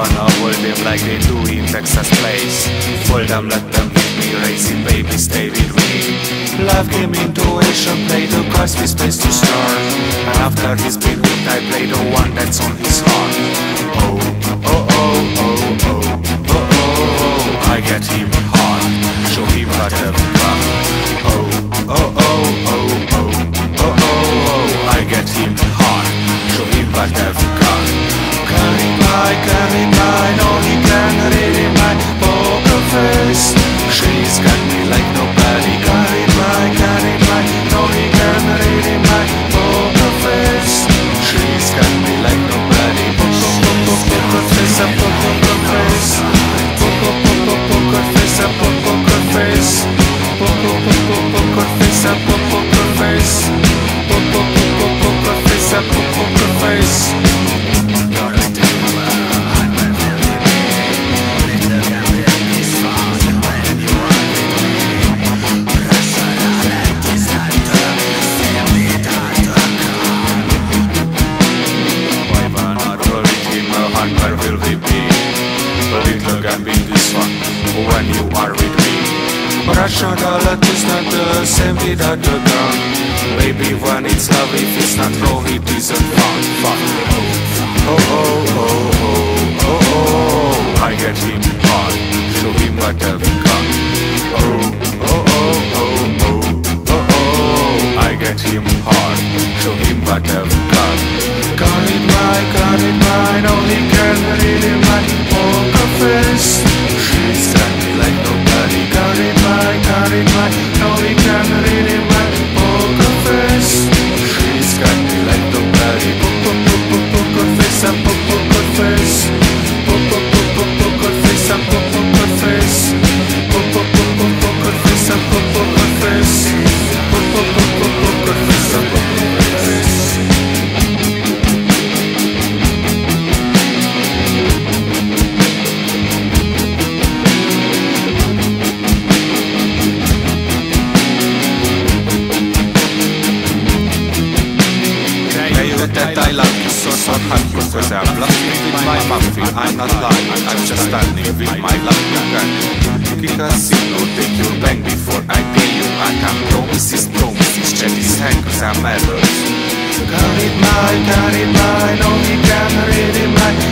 hold him like they do in Texas Place. Fold them, let them hit me, racing baby, stay with me. Love game, intuition, play the cards with space to start. And after he's been hooked, I play the one that's on his heart. Oh, oh, oh, oh, oh, oh, oh, oh, I get him hard. Show him what I've oh, when you are with me. Russian dollar is not the same without the gun. Baby, when it's love, if it's not raw, it isn't fun. Fun. Oh, oh, oh, oh, oh, oh, oh. I get him hard. Show him what I've got. Oh, oh, oh, oh, oh, oh. I get him hard. Show him what I've got. Got it right, got it right. Only can in my poker face. So hot Cause I'm bluffing with my muffin I'm not lying, I'm just standing with my gun Kick a casino, take your bank before I pay you I can promises, promises, check this hand cause I'm marvelous Got it mine, got it mine, only can read in my